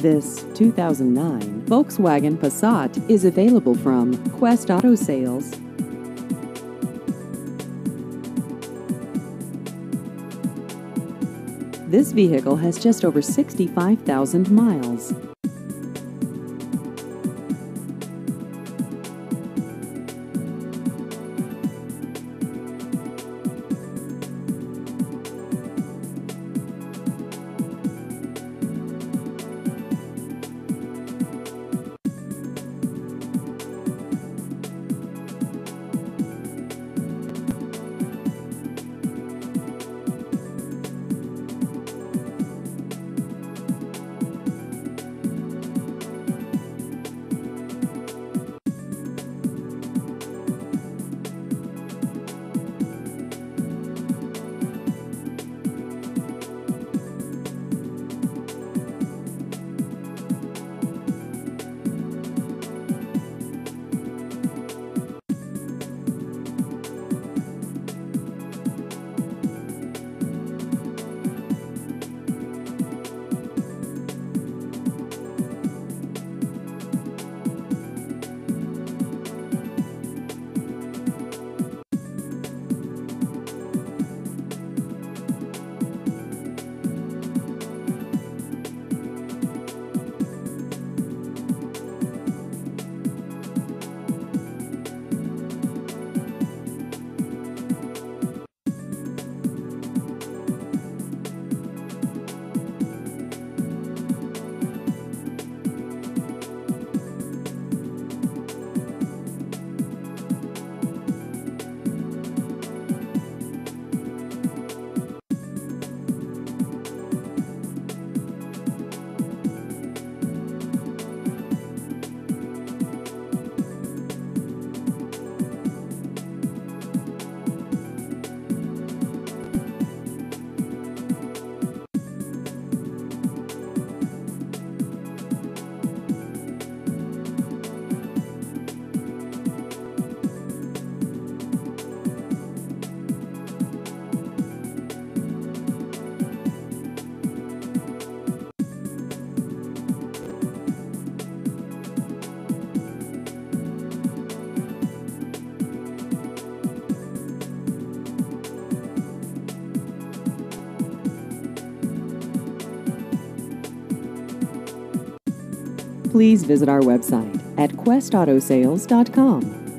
This 2009 Volkswagen Passat is available from Quest Auto Sales. This vehicle has just over 65,000 miles. Please visit our website at questautosales.com.